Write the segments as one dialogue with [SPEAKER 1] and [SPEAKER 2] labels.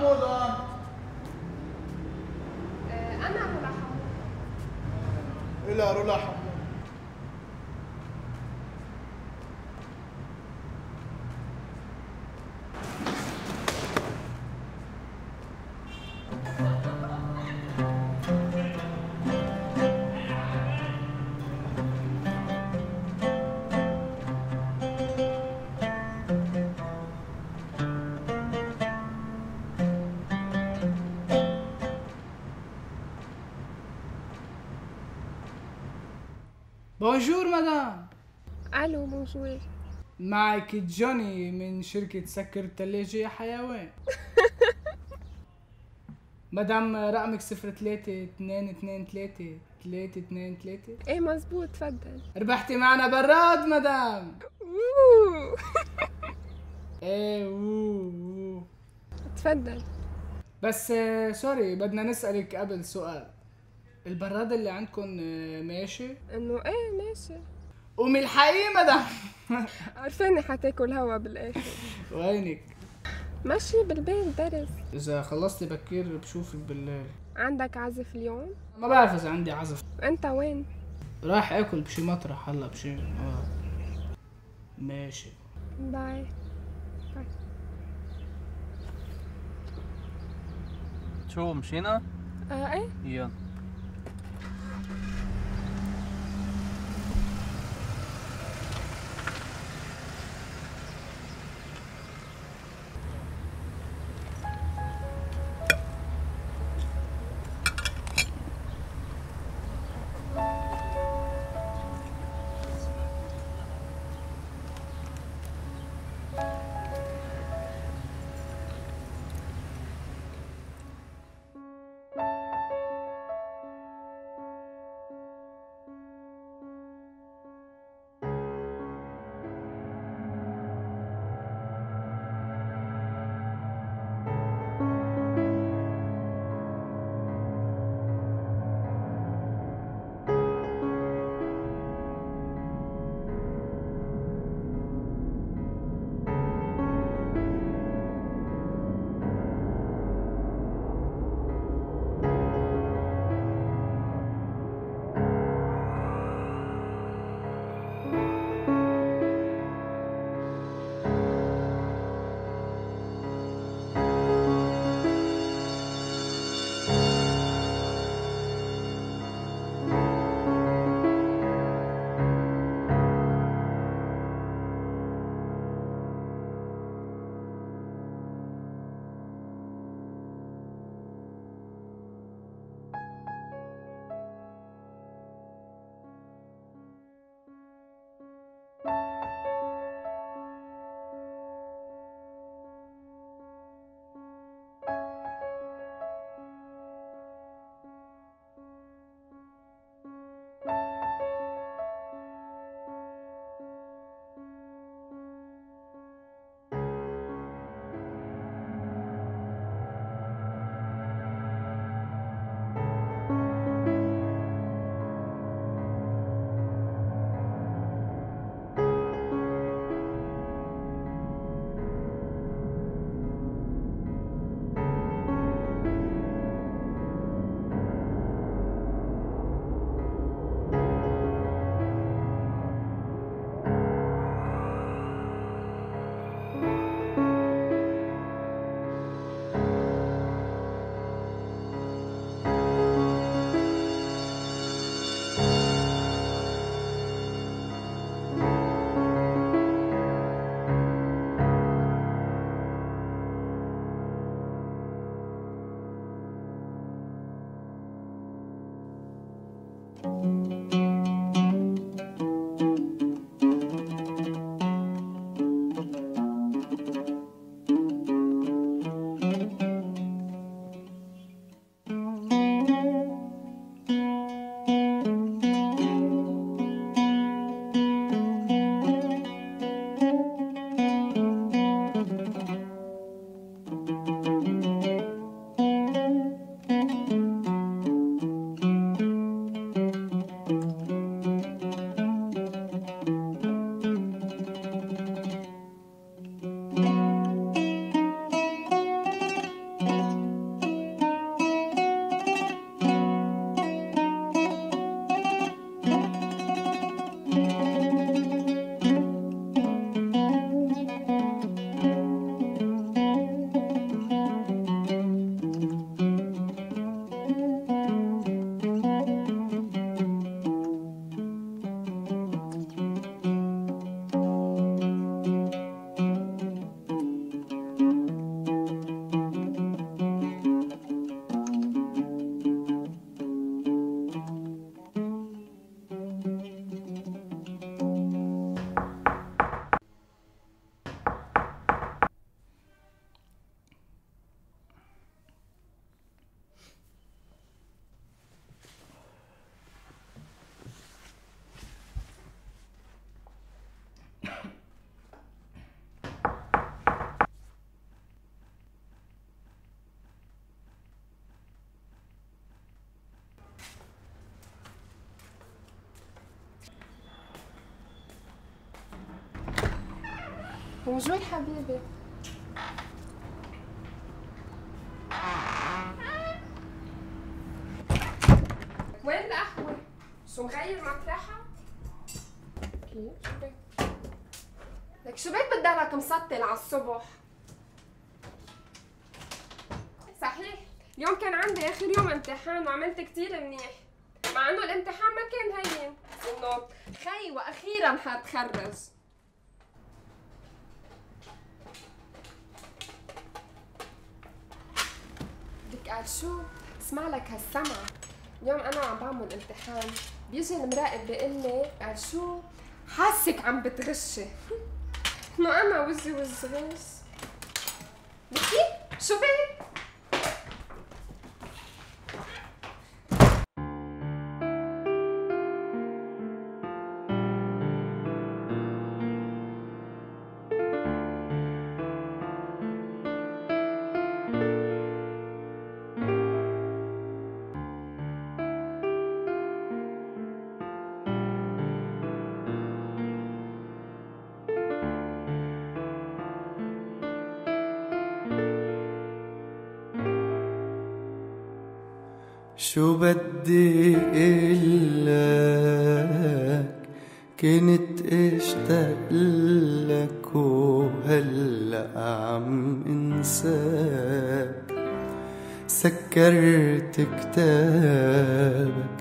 [SPEAKER 1] هون؟
[SPEAKER 2] آه، أنا رولا حمود
[SPEAKER 1] إلا رولا حمود
[SPEAKER 3] bonjour مدام
[SPEAKER 2] ألو bonjour
[SPEAKER 3] معك جوني من شركة سكر الثلاجة يا حيوان مدام رقمك صفر ثلاثة اثنين اثنين ثلاثة ثلاثة اثنين ثلاثة
[SPEAKER 2] إيه مزبوط تفضل
[SPEAKER 3] ربحتي معنا براد مدام. إيه wow
[SPEAKER 2] تفضل
[SPEAKER 3] بس sorry بدنا نسألك قبل سؤال البراد اللي عندكم آه، ماشي؟
[SPEAKER 2] إنه إيه ماشي.
[SPEAKER 3] قومي الحقيقة مدام.
[SPEAKER 2] عرفاني حتاكل هوا بالآخر.
[SPEAKER 3] وينك؟
[SPEAKER 2] مشي بالبيت درس.
[SPEAKER 3] إذا خلصتي بكير بشوفك بالليل.
[SPEAKER 2] عندك عزف اليوم؟
[SPEAKER 3] ما بعرف إذا عندي عزف
[SPEAKER 2] أنت وين؟
[SPEAKER 3] راح آكل بشي مطرح هلا بشي. آه. ماشي.
[SPEAKER 2] باي.
[SPEAKER 4] شو مشينا؟
[SPEAKER 2] آه إيه.
[SPEAKER 4] يلا.
[SPEAKER 2] بونجور حبيبي وين القهوة؟ شو مغير مطرحها؟ كيف؟ شو بك؟ لك شو بك بتضلك مسطل على الصبح؟ صحيح اليوم كان عندي آخر يوم امتحان وعملت كتير منيح مع إنه الامتحان ما كان هين إنه خي وأخيرا حتخرج قال شو اسمع لك هالسمع اليوم أنا عم بعمل امتحان بيجي المراقب بيقول لي قال شو حاسك عم بتغشي. انه أنا وجهي وجه غش بكي؟ شو بك
[SPEAKER 5] شو بدي إقلك كنت اشتاق لك وهلأ عم إنساك. سكرت كتابك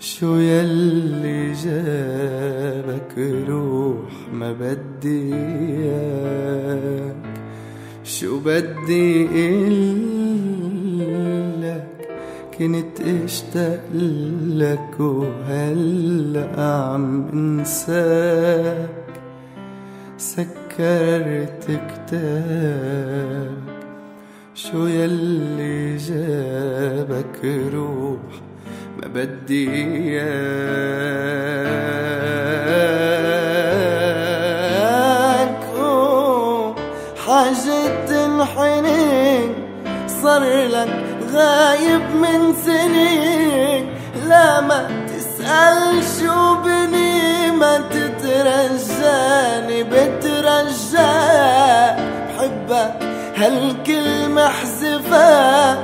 [SPEAKER 5] شو يلي جابك؟ روح ما بدي إياك. شو بدي إقلك كنت اشتاق لك وهلأ عم انساك سكرت كتابك شو يلي جابك روح ما بدي اياك من سنين. لا ما تسأل شو بني ما تترجاني بترجاك بحبك هالكلمة حذفها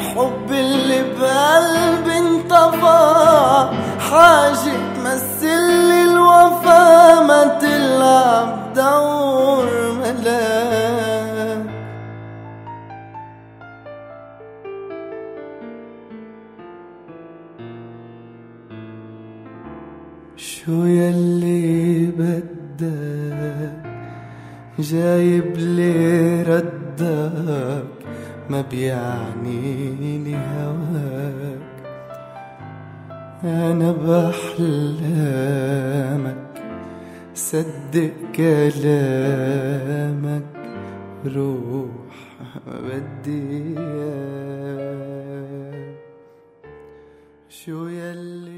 [SPEAKER 5] الحب اللي بقلبي انطفى. حاجة تمثل الوفا ما تلعب دور ملاك شو يلي بدك؟ جايب لي ردك ما بيعنيني هواك. أنا بأحلامك صدق كلامك روح ما بدي شو يلي